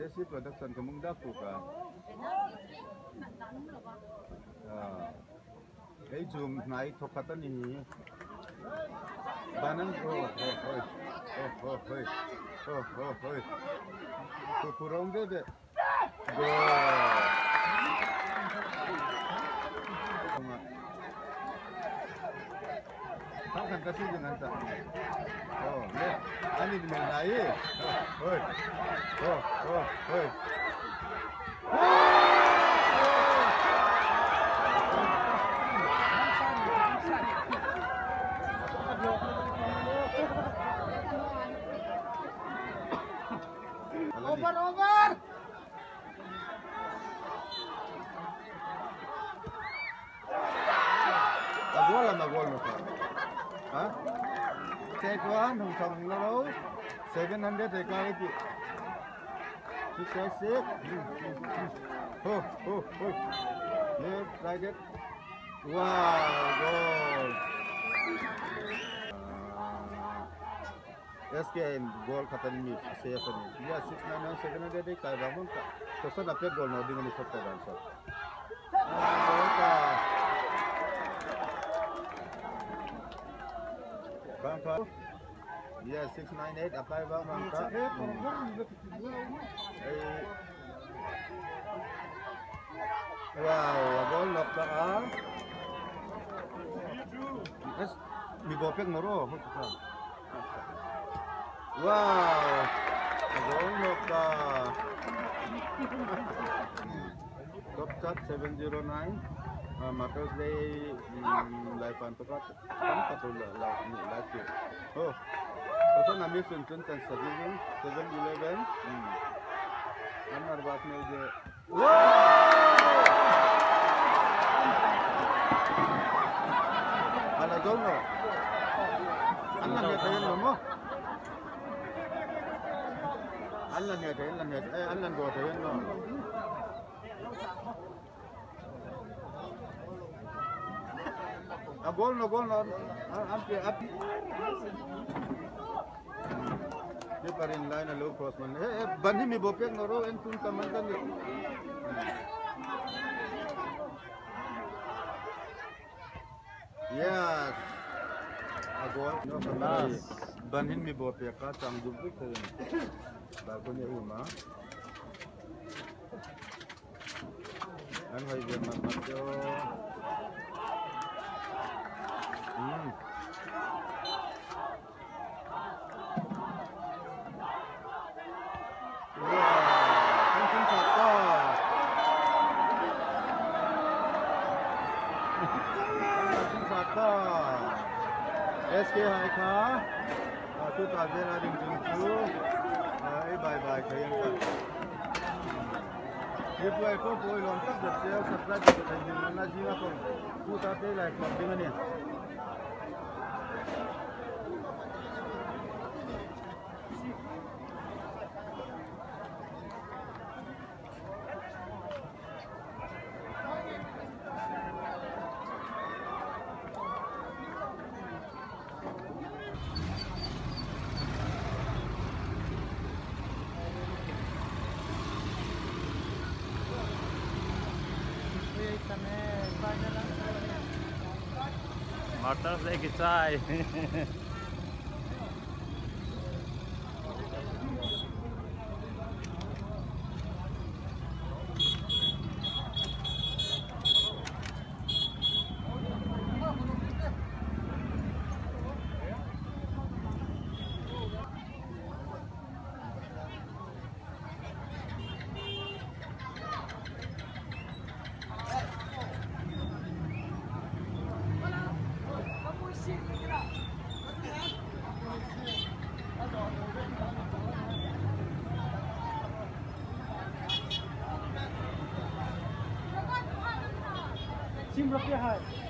Jesse Production Kemung ka. hei zoom. Banan ho ho ho. Ho ho ho. Ho ho ho. Oh, Ivner aí. Oi. Oi, oi, oi. Over, over! La gola, la gola. Eh? Tekwa, Nung Tong Laro, 700 Tekwa. Six, six, six. Oh, oh, oh. Left, right, it. Wow, goal. SKN goal katan mi seven. Yeah, six nine nine second day. Kai bangun. Tosan apya goal nadi mani sabta Wow. Namka. Yeah, 698 Apaiba Namka. Wow, agol nokta ka. Yes, migopek more. Wow, agol nokta. Top cut 709. maka zai laifan ta kwata kan ta tola laifin ne lafiya oh ta tana misin tun tan sabibin ta zan eleven an narba su ne je ala zonga Allah ne tayin lomo Allah ne tayin Allah ne tayin Allah ne tayin lomo a gol no gol no ampi api Dia parin line na low cross man. Eh, eh bandi mi bopek no ro en tun kaman kan. Yes. Agol no kamari. Bandin mi bopek ka tang dubik ka. Bago ni uma. An hoy je mat 샀다. SK 하이카. 아, 또 다제라링 중수. 아이 바이바이 가이카. ये पूरा को बोल ऑन तक बच्चे सब्सक्राइब करते हैं ना जीवा को तू ताते लाइक कर देना नहीं मटर से खिंचाई Team Rocket High.